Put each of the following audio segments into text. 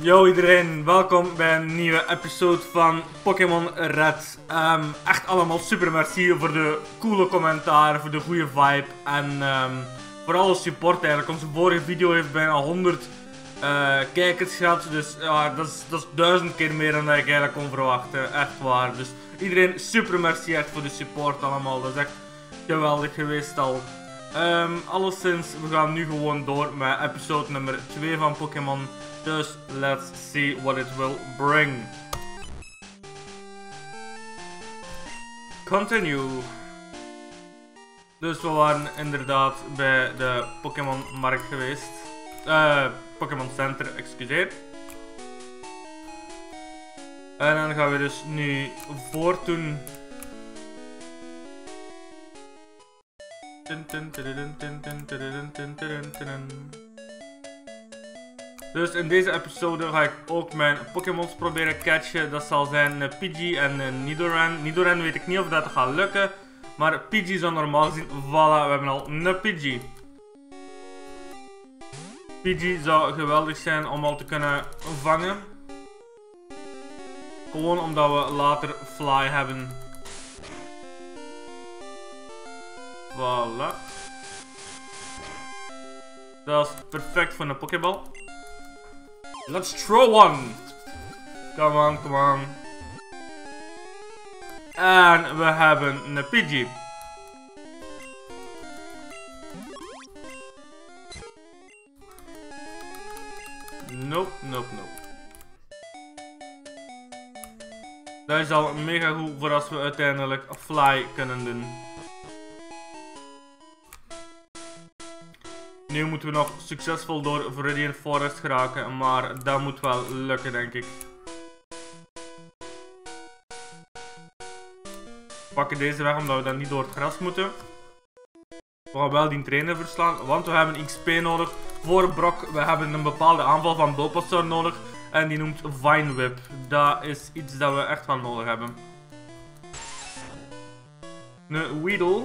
Yo iedereen, welkom bij een nieuwe episode van Pokémon Red. Ehm, echt allemaal super merci voor de coole commentaar, voor de goede vibe en ehm, voor alle support eigenlijk. Onze vorige video heeft bijna 100 eh, kijkers gehad, dus ja, dat, is, dat is duizend keer meer dan ik eigenlijk kon verwachten, echt waar. Dus iedereen super merci echt voor de support allemaal, dat is echt geweldig geweest al. Um, alleszins, we gaan nu gewoon door met episode nummer 2 van Pokémon. Dus let's see what it will bring. Continue. Dus we waren inderdaad bij de Pokémon Markt geweest. Uh, Pokémon Center, excuseer. En dan gaan we dus nu voortdoen Dus in deze episode ga ik ook mijn Pokémons proberen catchen. Dat zal zijn Pidgey en Nidoran. Nidoran weet ik niet of dat gaat lukken. Maar Pidgey zou normaal gezien... Voilà, we hebben al een Pidgey. Pidgey zou geweldig zijn om al te kunnen vangen. Gewoon omdat we later Fly hebben. Voilà. Dat is perfect voor een Pokéball. Let's throw one! Come on, come on. En we hebben een Pidgey. Nope, nope, nope. Dat is al mega goed voor als we uiteindelijk fly kunnen doen. Nu moeten we nog succesvol door Viridian Forest geraken, maar dat moet wel lukken denk ik. We pakken deze weg omdat we dan niet door het gras moeten. We gaan wel die trainer verslaan, want we hebben XP nodig voor Brock. We hebben een bepaalde aanval van Bulbasaur nodig en die noemt Vine Whip. Dat is iets dat we echt wel nodig hebben. Een Weedle.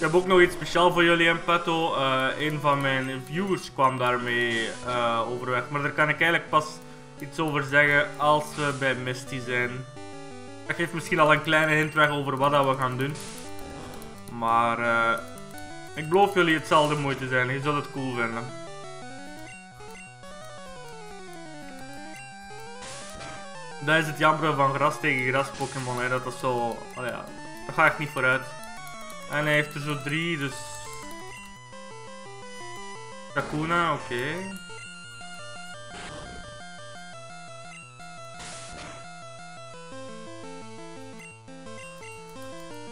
Ik heb ook nog iets speciaal voor jullie in petto. Uh, een van mijn viewers kwam daarmee uh, overweg. Maar daar kan ik eigenlijk pas iets over zeggen als we bij Misty zijn. Dat geeft misschien al een kleine hint weg over wat dat we gaan doen. Maar uh, ik beloof jullie het zal de moeite zijn. Je zult het cool vinden. Dat is het jammer van gras tegen gras Pokémon. Dat is zo... Oh ja, dat gaat echt niet vooruit. En hij heeft er zo drie, dus... Kakuna, oké.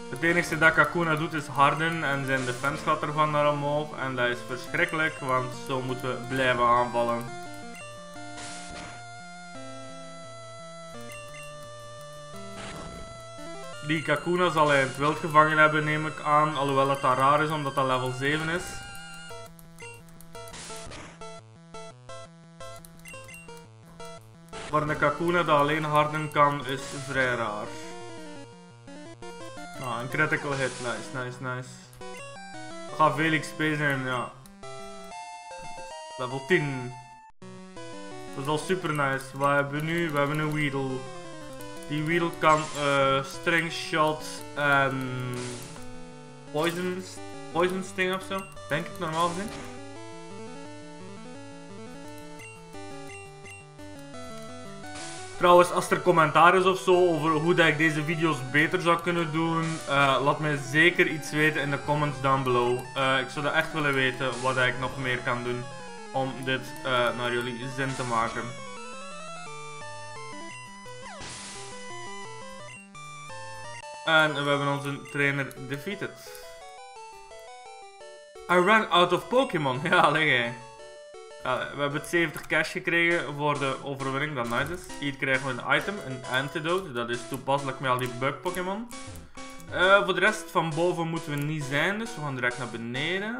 Het enige dat Kakuna doet is harden en zijn defense gaat ervan naar omhoog. En dat is verschrikkelijk, want zo moeten we blijven aanvallen. Die Kakuna zal hij in het wild gevangen hebben, neem ik aan. Alhoewel het daar raar is, omdat dat level 7 is. Maar een Kakuna dat alleen harden kan, is vrij raar. Nou, een critical hit. Nice, nice, nice. Ga veel XP zijn, ja. Level 10. Dat is al super nice. Wat hebben we nu? We hebben een Weedle. Die Weedle kan uh, String Shot en Poison, poison Sting ofzo. Denk ik normaal gezien. Trouwens, als er commentaar is of zo over hoe dat ik deze video's beter zou kunnen doen, uh, laat mij zeker iets weten in de comments down below. Uh, ik zou echt willen weten wat ik nog meer kan doen om dit naar jullie zin te maken. En we hebben onze trainer defeated. I ran out of Pokémon. Ja, leg we hebben 70 cash gekregen voor de overwinning, dat nice. Hier krijgen we een item, een antidote. Dat is toepasselijk met al die bug Pokémon. Uh, voor de rest van boven moeten we niet zijn, dus we gaan direct naar beneden.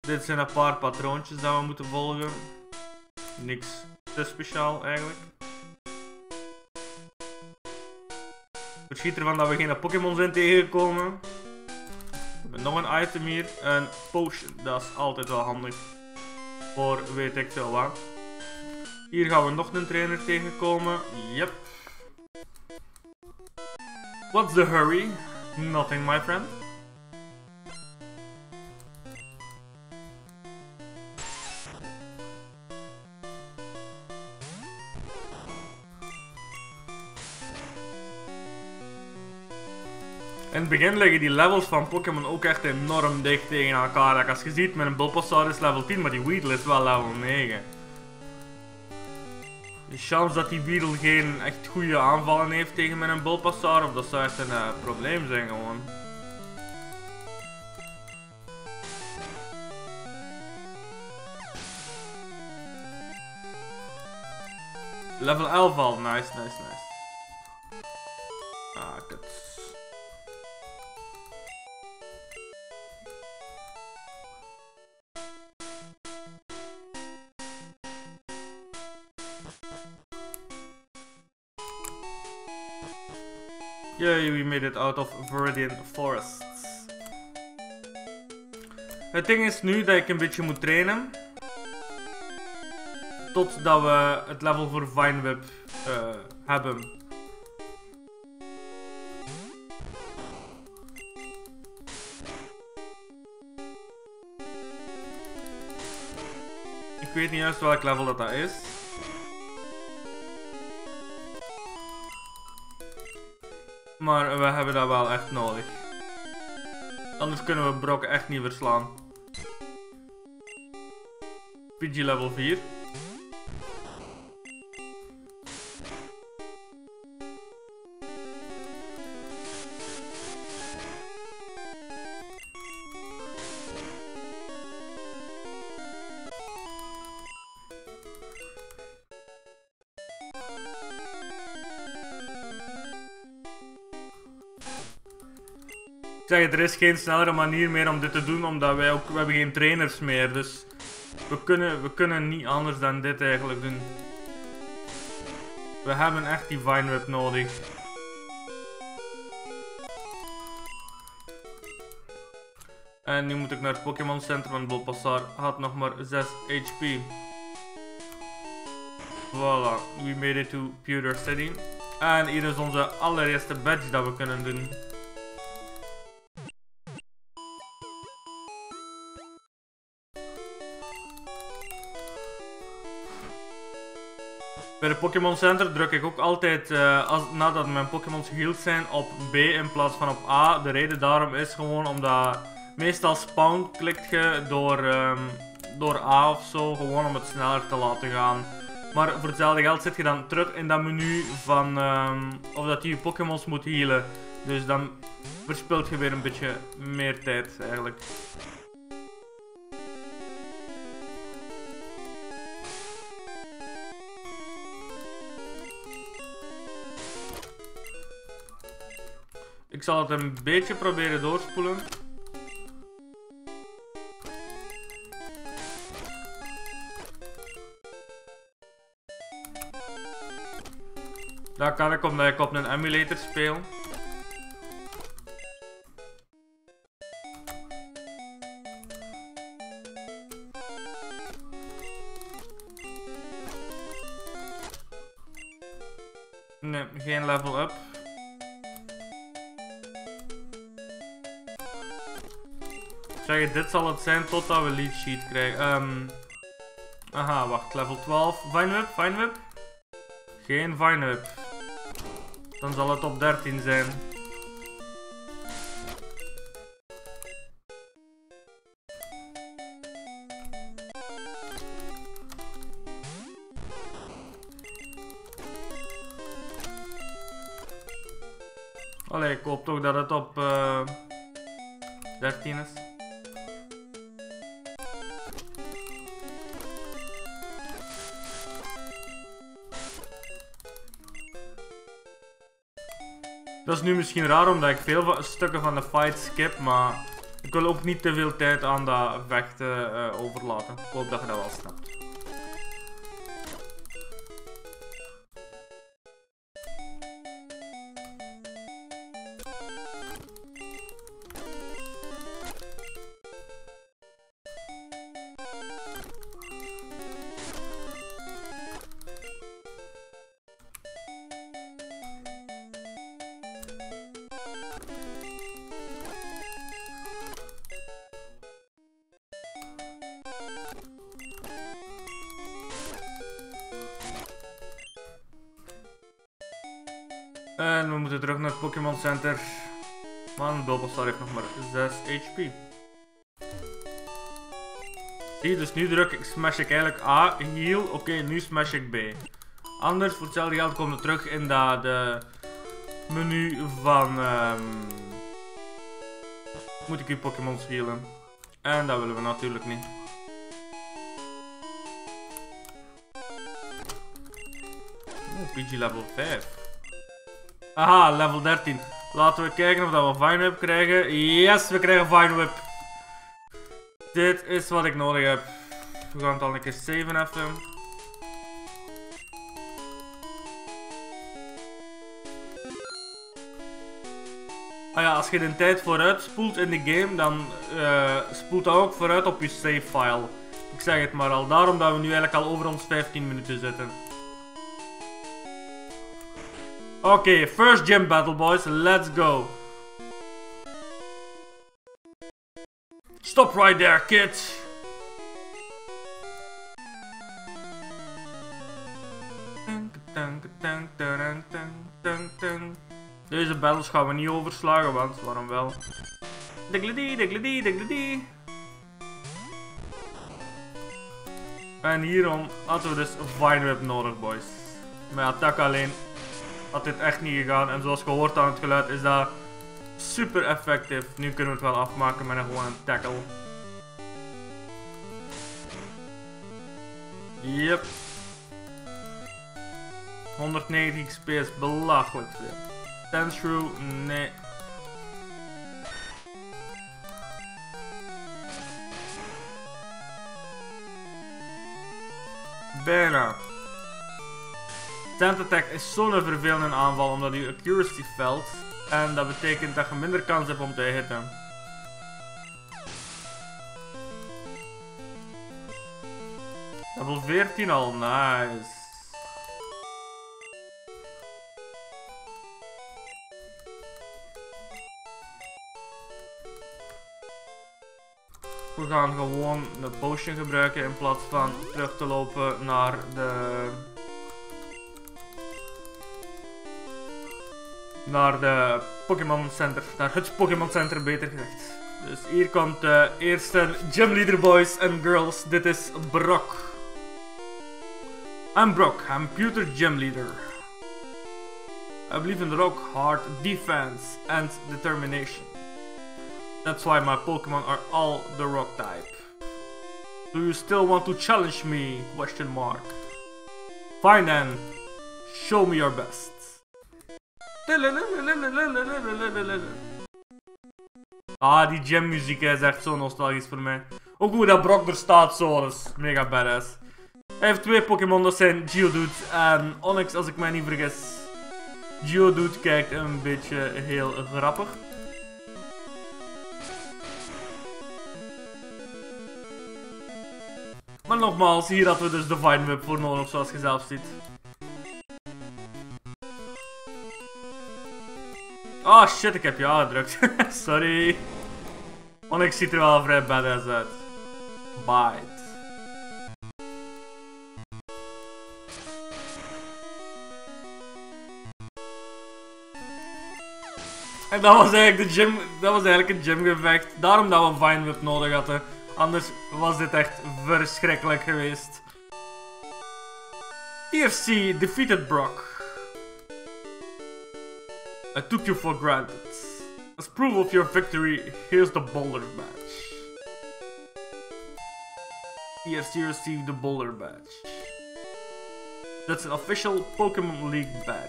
Dit zijn een paar patroontjes dat we moeten volgen. Niks te speciaal eigenlijk. Verschiet ervan dat we geen Pokémon zijn tegengekomen. We hebben nog een item hier. Een potion. Dat is altijd wel handig. Voor weet ik veel wat. Hier gaan we nog een trainer tegenkomen. Yep. What's the hurry? Nothing, my friend. In het begin liggen die levels van Pokémon ook echt enorm dicht tegen elkaar. als je ziet, een Bulbasaur is level 10, maar die Weedle is wel level 9. De kans dat die Weedle geen echt goede aanvallen heeft tegen mijn Bulbasaur, of dat zou echt een uh, probleem zijn gewoon. Level 11 al, nice, nice, nice. Ah, kut. Yay, we made it out of Viridian Forests. Het ding is nu dat ik een beetje moet trainen. Totdat we het level voor Vineweb uh, hebben. Ik weet niet juist welk level dat, dat is. Maar we hebben dat wel echt nodig. Anders kunnen we Brock echt niet verslaan. PG level 4. Zeg, er is geen snellere manier meer om dit te doen, omdat wij ook, we hebben geen trainers meer. Dus we kunnen, we kunnen niet anders dan dit eigenlijk doen. We hebben echt die Vine Whip nodig. En nu moet ik naar het Pokémon Center, want Bulbasaur had nog maar 6 HP. Voilà, we made it to Pewter City. En hier is onze allereerste badge dat we kunnen doen. De Pokémon Center druk ik ook altijd, uh, als, nadat mijn Pokémons geheeld zijn, op B in plaats van op A. De reden daarom is gewoon omdat meestal spawn klikt je door, um, door A of zo, gewoon om het sneller te laten gaan. Maar voor hetzelfde geld zit je dan terug in dat menu van um, of dat je je Pokémons moet healen. Dus dan verspilt je weer een beetje meer tijd eigenlijk. Ik zal het een beetje proberen doorspoelen. Dat kan ik omdat ik op een emulator speel. Nee, geen level up. Zeg, dit zal het zijn totdat we lead sheet krijgen. Um, aha, wacht. Level 12. Vinewhip, Vinewhip. Geen Vinewhip. Dan zal het op 13 zijn. Allee, ik hoop toch dat het op uh, 13 is. Dat is nu misschien raar omdat ik veel stukken van de fight skip, maar ik wil ook niet te veel tijd aan dat vechten uh, overlaten. Ik hoop dat je dat wel snapt. En we moeten terug naar het Pokémon Center. Man, Bulbasaur heeft nog maar 6 HP. Zie, dus nu druk ik, smash ik eigenlijk A, heal. Oké, nu smash ik B. Anders, voor hetzelfde geld, komen we terug in dat de menu van... Um, moet ik uw Pokémon healen. En dat willen we natuurlijk niet. Oh, PG level 5. Aha, level 13. Laten we kijken of we Vine Whip krijgen. Yes, we krijgen Vine Whip. Dit is wat ik nodig heb. We gaan het al een keer saven even. Ah ja, als je de tijd vooruit spoelt in de game, dan uh, spoelt dat ook vooruit op je save file. Ik zeg het maar al, daarom dat we nu eigenlijk al over ons 15 minuten zitten. Oké, first gym battle boys, let's go. Stop right there, kids. Deze battles gaan we niet overslagen, want waarom wel? Digledy, digledy. En hierom hadden we dus Vine Whip nodig, boys. Met attack alleen had dit echt niet gegaan. En zoals gehoord aan het geluid is dat super effectief. Nu kunnen we het wel afmaken met een gewoon tackle. Yep. 190 XP is belachelijk veel. Nee. Bijna. Stand Attack is zo'n vervelende aanval omdat je accuracy valt. En dat betekent dat je minder kans hebt om te hitten. Level 14 al, nice. We gaan gewoon de potion gebruiken in plaats van terug te lopen naar de naar de Pokémon Center. Naar het Pokémon Center, beter gezegd. Dus hier komt de eerste gym leader boys and girls. Dit is Brock. I'm Brock. I'm Pewter Gym Leader. I believe in rock, hard defense and determination. That's why my Pokemon are all the rock type. Do you still want to challenge me? Question mark. Fine then. Show me your best. Ah, die jam muziek is echt zo nostalgisch voor mij. Ook hoe dat Brock er staat zo, dat is mega badass. Hij heeft twee Pokémon, dat zijn Geodude en Onyx als ik mij niet vergis. Geodude kijkt een beetje heel grappig. Maar nogmaals, hier hadden we dus Divine Whip voor nodig, zoals je zelf ziet. Oh shit, ik heb je aangedrukt. Sorry. Onyx ziet er wel vrij badass uit. Bite. En dat was eigenlijk de gym, dat was eigenlijk een gymgevecht. Daarom dat we Vine Whip nodig hadden. Anders was dit echt verschrikkelijk geweest. TFC defeated Brock. I took you for granted. As proof of your victory, here's the Boulder Badge. Yes, you received the Boulder Badge. That's an official Pokemon League badge.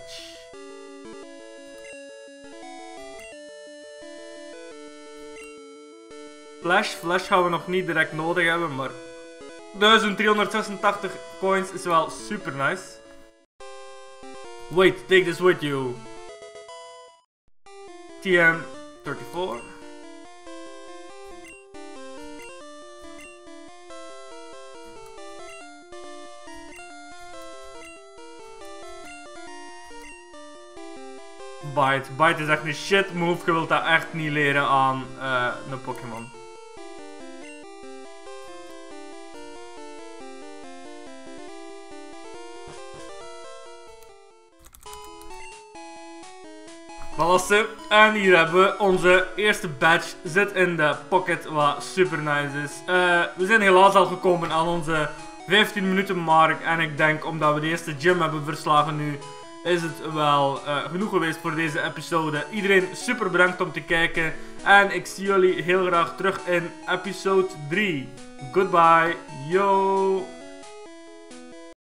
Flash, Flash gaan we nog niet direct nodig hebben, maar 1386 coins is wel super nice. Wait, take this with you. TM34. Bite. Bite is echt een shit move. Je wilt dat echt niet leren aan uh, een Pokémon. En hier hebben we onze eerste badge. Zit in de pocket, wat super nice is. Eh, we zijn helaas al gekomen aan onze 15 minuten mark. En ik denk, omdat we de eerste gym hebben verslagen nu, is het wel uh, genoeg geweest voor deze episode. Iedereen super bedankt om te kijken. En ik zie jullie heel graag terug in episode 3. Goodbye. Yo.